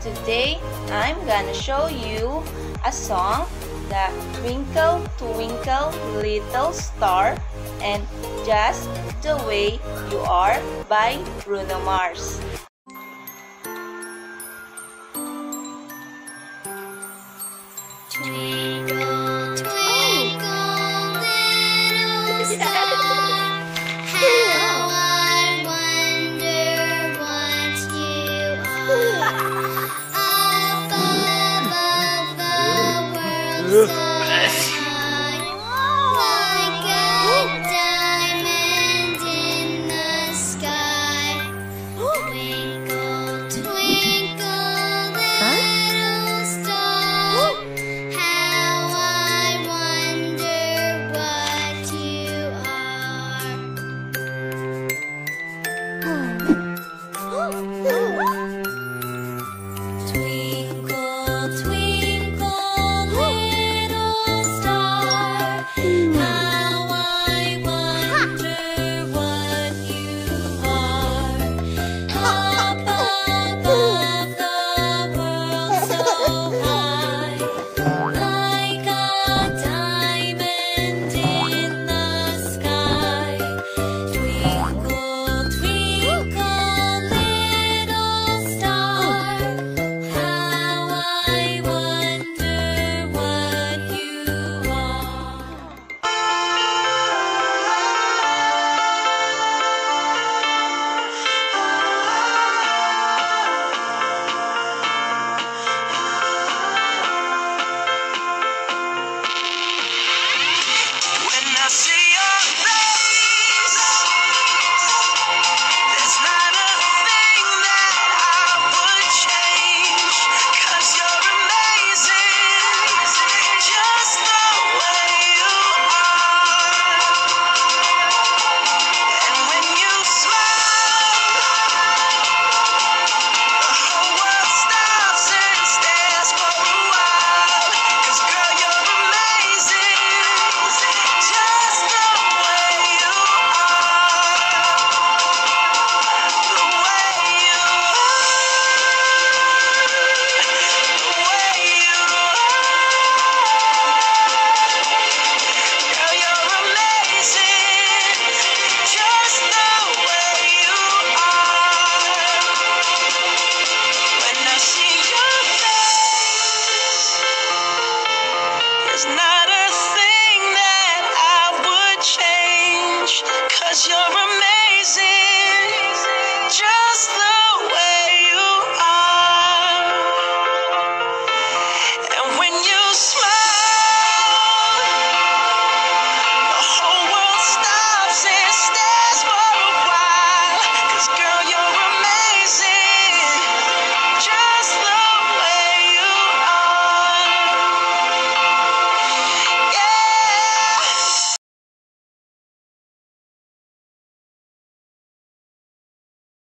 Today, I'm gonna show you a song that Twinkle Twinkle Little Star and Just the Way You Are by Bruno Mars. Twinkle Tschüss.